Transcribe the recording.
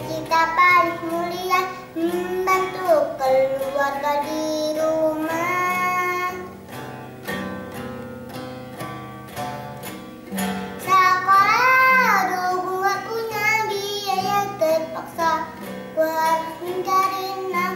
kita paling mulia membantu keluarga di rumah. Sekolah dulu gak punya biaya terpaksa Gua harus mencari nafkah